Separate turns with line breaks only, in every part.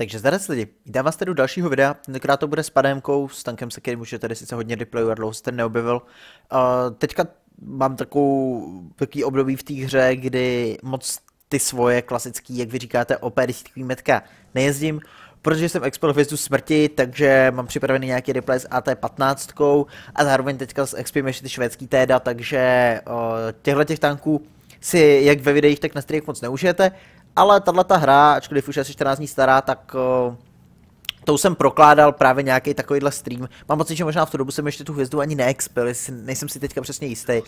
Takže zdarec lidi, vítám vás tady u dalšího videa, tentokrát to bude s padémkou, s tankem se, který můžete tady sice hodně replayovat, dlouho jste neobjevil. Uh, teďka mám takovou takový období v té hře, kdy moc ty svoje klasický, jak vy říkáte, OP desítkový metka nejezdím, protože jsem expert hvězdu smrti, takže mám připravený nějaký replay s AT-15 a zároveň teďka s XP ještě ty švédský téda, takže uh, těchto těch tanků si jak ve videích, tak na streamech moc neužijete, ale tahle ta hra, ačkoliv už asi 14 dní stará, tak uh, tou jsem prokládal právě nějaký takovýhle stream. Mám pocit, že možná v tu dobu jsem ještě tu hvězdu ani neexpil, nejsem si teďka přesně jistý.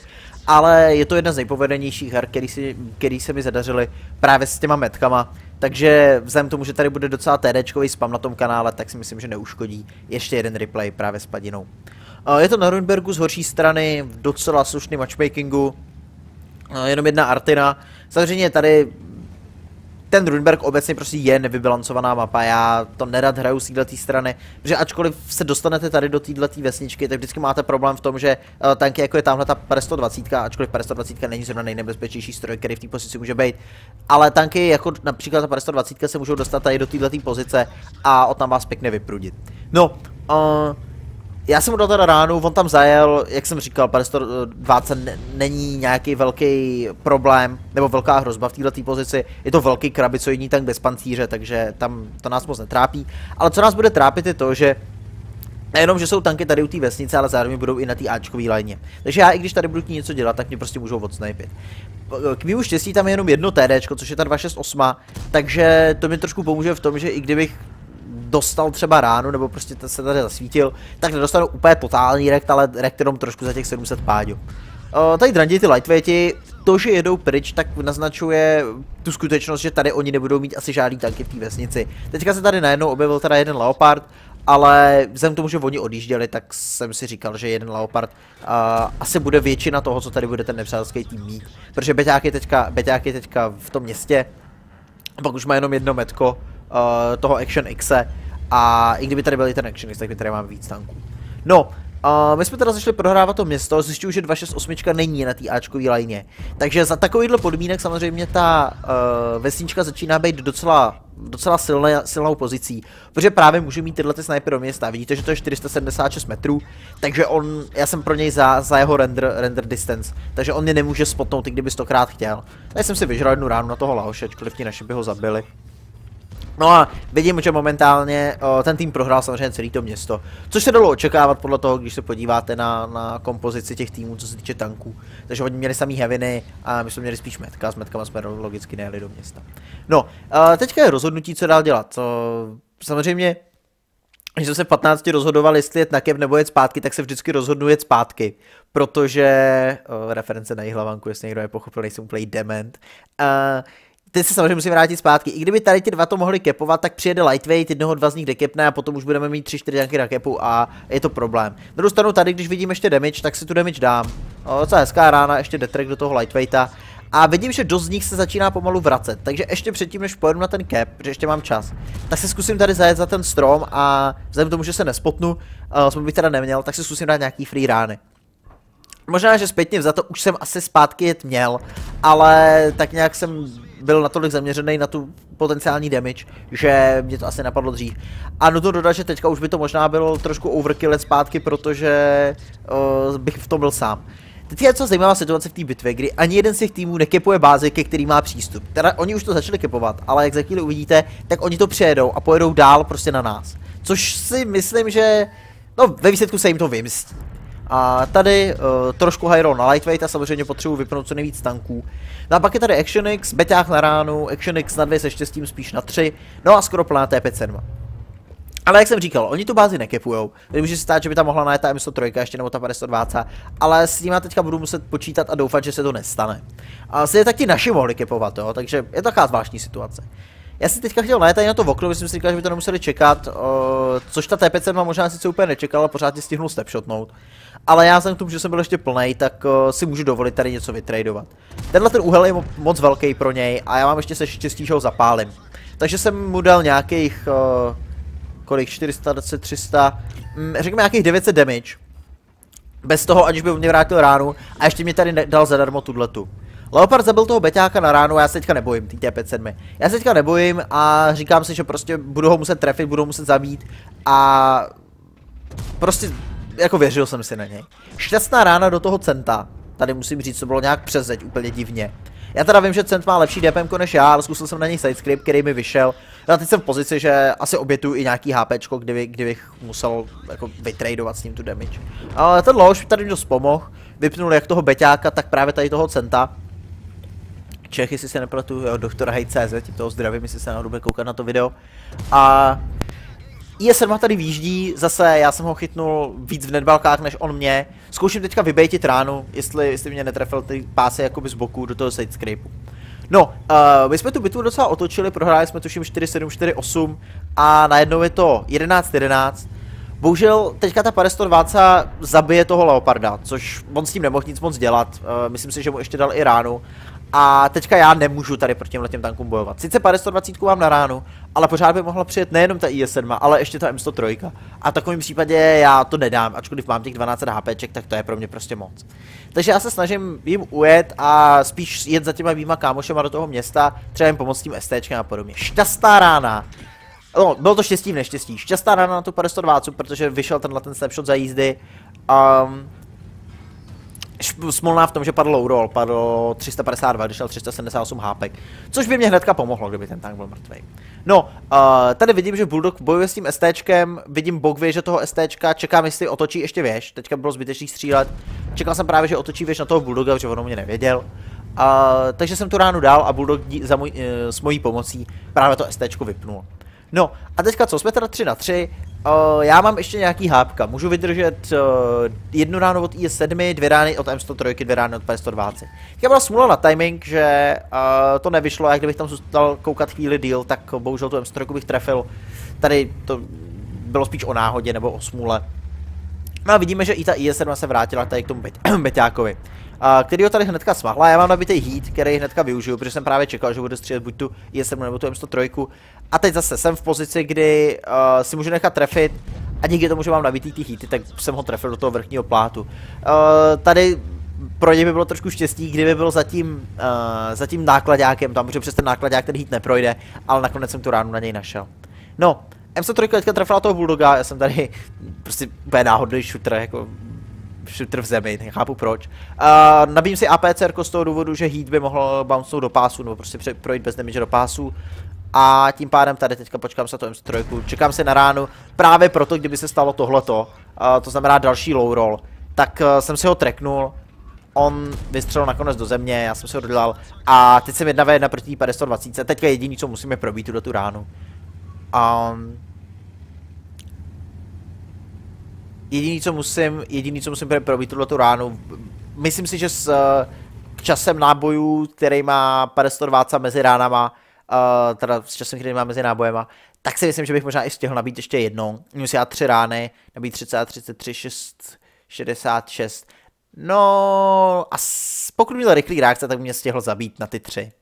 Ale je to jedna z nejpovedenějších her, který, si, který se mi zadařily právě s těma metkama. Takže vzhledem tomu, že tady bude docela TDčkový spam na tom kanále, tak si myslím, že neuškodí ještě jeden replay právě s padinou. Je to na Runbergu z horší strany, v docela slušným matchmakingu, jenom jedna Artina. Samozřejmě tady ten Runberg obecně prostě je nevybilancovaná mapa, já to nerad hraju z této strany, protože ačkoliv se dostanete tady do této vesničky, tak vždycky máte problém v tom, že uh, tanky jako je tamhle ta 120, ačkoliv 120 není zrovna nejnebezpečnější stroj, který v té pozici může být, ale tanky jako například ta 120 se můžou dostat tady do této pozice a od tam vás pěkně vyprudit. No, uh, já jsem mu dal teda ránu, on tam zajel, jak jsem říkal, 520 není nějaký velký problém, nebo velká hrozba v této pozici. Je to velký krabicoidní tank bez pancíře, takže tam to nás moc netrápí. Ale co nás bude trápit je to, že Nejenom, že jsou tanky tady u té vesnice, ale zároveň budou i na té Ačkové lajně. Takže já, i když tady budu něco dělat, tak mě prostě můžou odsnajpit. K mýmu štěstí tam je jenom jedno TD, což je ta 268, takže to mi trošku pomůže v tom, že i kdybych dostal třeba ránu, nebo prostě se tady zasvítil, tak nedostanu úplně totální rekt, ale rekt jenom trošku za těch 700 páďů. Uh, tady drandí ty lightweighti, to, že jedou pryč, tak naznačuje tu skutečnost, že tady oni nebudou mít asi žádný tanky v té vesnici. Teďka se tady najednou objevil teda jeden Leopard, ale vzhledem k tomu, že oni odjížděli, tak jsem si říkal, že jeden Leopard uh, asi bude většina toho, co tady bude ten nepřátelský tým mít. Protože Beťák je teďka, Beťák je teďka v tom městě, pak už má jenom jedno metko uh, toho Action X, a i kdyby tady byl ten Action X, tak by tady máme víc tanků. No, Uh, my jsme teda začali prohrávat to město, zjišťuju, že 268 není na té Ačkové lajně. Takže za takovýhle podmínek samozřejmě ta uh, vesnička začíná být docela, docela silné, silnou pozicí. Protože právě může mít tyhle ty sniper do města. Vidíte, že to je 476 metrů, takže on, já jsem pro něj za, za jeho render, render distance, takže on mě nemůže spotnout, i kdyby stokrát chtěl. Já jsem si vyžral jednu ránu na toho Laoše, ačkoliv ti naši by ho zabili. No a vidím, že momentálně o, ten tým prohrál samozřejmě celé to město, což se dalo očekávat podle toho, když se podíváte na, na kompozici těch týmů, co se týče tanků. Takže oni měli samý heaviny a my jsme měli spíš metka, s metkama jsme logicky nejeli do města. No, a teďka je rozhodnutí, co dál dělat. To, samozřejmě, když jsme se v 15 rozhodoval, jestli jet na kep nebo jet zpátky, tak se vždycky rozhodnu jet zpátky, protože, o, reference na hlavanku, jestli někdo je pochopil, nejsem úplně dement. Uh, Teď se samozřejmě musím vrátit zpátky. I kdyby tady ty dva to mohli kepovat, tak přijede lightweight, jednoho dva z nich dekepne a potom už budeme mít 3-4 tanky na kepu a je to problém. Na druhou stranu tady, když vidím ještě damage, tak si tu damage dám. O, docela hezká rána, ještě detrek do toho lightweighta. A vidím, že dost z nich se začíná pomalu vracet, takže ještě předtím, než pojedu na ten cap, protože ještě mám čas, tak se zkusím tady zajet za ten strom a vzhledem k tomu, že se nespotnu, uh, bych teda neměl, tak si zkusím dát nějaký free rány. Možná, že zpětně za to už jsem asi zpátky jet měl, ale tak nějak jsem byl natolik zaměřený na tu potenciální damage, že mě to asi napadlo dřív. A no to dodat, že teďka už by to možná bylo trošku overkill zpátky, protože uh, bych v tom byl sám. Teď je co zajímavá situace v té bitvě, kdy ani jeden z těch týmů nekepuje bázi, ke který má přístup. Teda oni už to začali kepovat, ale jak za chvíli uvidíte, tak oni to přejedou a pojedou dál prostě na nás. Což si myslím, že no ve výsledku se jim to vymstí. A tady uh, trošku high roll na lightweight a samozřejmě potřebuji vypnout co nejvíc tanků. No a pak je tady Action X, beťák na ránu, Action X na dvě se štěstím spíš na tři, no a skoro plná T5 ale jak jsem říkal, oni tu bázi nekepujou. Může se stát, že by tam mohla najet ta M103 ještě nebo ta 520, ale s tím teďka budu muset počítat a doufat, že se to nestane. A si tak ti naši mohli kepovat, jo, takže je to taková zvláštní situace. Já si teďka chtěl najet na to okno, myslím si říkal, že by to nemuseli čekat, uh, což ta T5 možná sice úplně nečekal, ale pořád je stihnul stepshotnout. Ale já jsem k tomu, že jsem byl ještě plný, tak uh, si můžu dovolit tady něco vytradovat. Tenhle ten úhel je moc velký pro něj a já mám ještě se štěstí, že ho zapálím. Takže jsem mu dal nějakých, uh, kolik, 420, 300, mm, řekněme nějakých 900 damage. Bez toho, aniž by mě vrátil ránu a ještě mě tady dal zadarmo tuhletu. Leopard zabil toho beťáka na ránu já se teďka nebojím, tý T57. Já se teďka nebojím a říkám si, že prostě budu ho muset trefit, budu ho muset zabít a prostě jako věřil jsem si na něj. Šťastná rána do toho centa, tady musím říct, to bylo nějak přezeď, úplně divně. Já teda vím, že Cent má lepší DPM než já, ale zkusil jsem na něj sidescript, který mi vyšel. Já teď jsem v pozici, že asi obětuju i nějaký HP, kdyby, kdybych musel jako vytradovat s ním tu damage. Ale ten lož tady dost pomohl. Vypnul jak toho beťáka, tak právě tady toho Centa. Čech, jestli se nepletu, jo, doktora Hej.cz, toho zdravím, jestli se náhodou bude koukat na to video. A IS-7 tady výjíždí, zase já jsem ho chytnul víc v nedbalkách než on mě. Zkouším teďka vybejtit ránu, jestli, jestli mě netrefil ty pásy jakoby z boku do toho sidescrapu. No, uh, my jsme tu bitvu docela otočili, prohráli jsme tuším 4-7, 4-8 a najednou je to 11-11. Bohužel teďka ta 520 zabije toho Leoparda, což on s tím nemohl nic moc dělat. Uh, myslím si, že mu ještě dal i ránu. A teďka já nemůžu tady proti těm tankům bojovat. Sice 520 mám na ránu, ale pořád by mohla přijet nejenom ta IS-7, ale ještě ta M103. A v takovém případě já to nedám, ačkoliv mám těch 12 HPček, tak to je pro mě prostě moc. Takže já se snažím jim ujet a spíš jet za těma výma kámošema do toho města, třeba jim pomoct tím STčkem a podobně. Šťastná rána. No, bylo to štěstí v neštěstí. Šťastná rána na tu 520, protože vyšel tenhle ten snapshot za jízdy. Um, smolná v tom, že padl low roll, padl 352, když šel 378 HP, což by mě hnedka pomohlo, kdyby ten tank byl mrtvý. No, uh, tady vidím, že Bulldog bojuje s tím STčkem, vidím bogvě, že toho STčka, čekám, jestli otočí ještě věž, teďka bylo zbytečný střílet, čekal jsem právě, že otočí věž na toho Bulldoga, že ono mě nevěděl. Uh, takže jsem tu ránu dal a Bulldog za můj, uh, s mojí pomocí právě to STčko vypnul. No a teďka co, jsme teda 3 na 3, Uh, já mám ještě nějaký hápka. Můžu vydržet uh, jednu ránu od IS-7, dvě rány od M103, dvě rány od P120. Já byla smůla na timing, že uh, to nevyšlo, jak kdybych tam zůstal koukat chvíli díl, tak bohužel tu M103 bych trefil. Tady to bylo spíš o náhodě nebo o smůle. No a vidíme, že i ta IS-7 se vrátila tady k tomu beťákovi který ho tady hnedka smahla. Já mám nabitý heat, který hnedka využiju, protože jsem právě čekal, že bude střílet buď tu IS-7 nebo tu M103. A teď zase jsem v pozici, kdy uh, si můžu nechat trefit a díky tomu, že mám nabitý ty heaty, tak jsem ho trefil do toho vrchního plátu. Uh, tady pro ně by bylo trošku štěstí, kdyby byl zatím, uh, zatím nákladákem tam, protože přes ten nákladák ten hit neprojde, ale nakonec jsem tu ránu na něj našel. No, M103 teďka trefila toho Bulldoga, já jsem tady prostě úplně náhodný shooter, jako shooter v zemi, nechápu proč. Uh, nabím si APC z toho důvodu, že Heat by mohl bounce do pásu, nebo prostě projít bez damage do pásu. A tím pádem tady teďka počkám se to M3, čekám si na ránu, právě proto, kdyby se stalo tohleto, uh, to znamená další low roll, tak uh, jsem si ho tracknul, on vystřelil nakonec do země, já jsem si ho dodělal a teď jsem jedna v jedna proti 520, teďka jediný, co musíme probít tu do tu ránu. Um, jediný, co musím, jediný, co musím probít tuhle ránu, myslím si, že s uh, časem nábojů, který má 520 mezi ránama, uh, teda s časem, který má mezi nábojema, tak si myslím, že bych možná i stihl nabít ještě jednou. Si já tři rány, nabít 30, 33, 6, 66. No, a pokud měl rychlý reakce, tak mě stihl zabít na ty tři.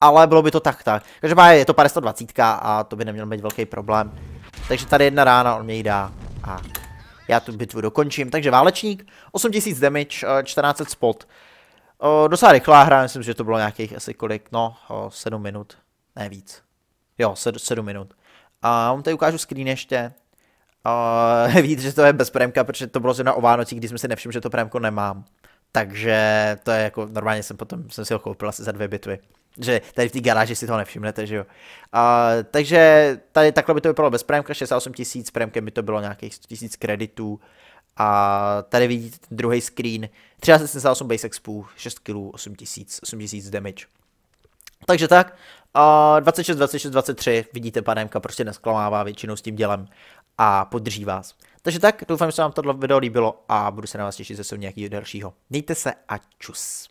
Ale bylo by to tak tak. Každopádně je to 520 a to by neměl být velký problém. Takže tady jedna rána, on mě ji dá. A já tu bitvu dokončím. Takže válečník, 8000 damage, 1400 eh, spot. Eh, docela rychlá hra, myslím, že to bylo nějakých asi kolik, no, 7 minut, ne víc. Jo, 7 minut. A on tady ukážu screen ještě. Uh, víte, že to je bez prémka, protože to bylo zrovna o Vánocích, kdy jsme si nevšimli, že to prémko nemám. Takže to je jako, normálně jsem potom, jsem si ho koupil asi za dvě bitvy že tady v té garáži si toho nevšimnete, že jo. A, takže tady takhle by to vypadalo bez prémka, 68 tisíc, prémkem by to bylo nějakých 100 tisíc kreditů. A tady vidíte ten druhý screen, 378 base expů, 6 kg, 8 tisíc, 8 tisíc damage. Takže tak, uh, 26, 26, 23, vidíte, panemka prostě nesklamává většinou s tím dělem a podrží vás. Takže tak, doufám, že se vám tohle video líbilo a budu se na vás těšit zase nějakého dalšího. Mějte se a čus.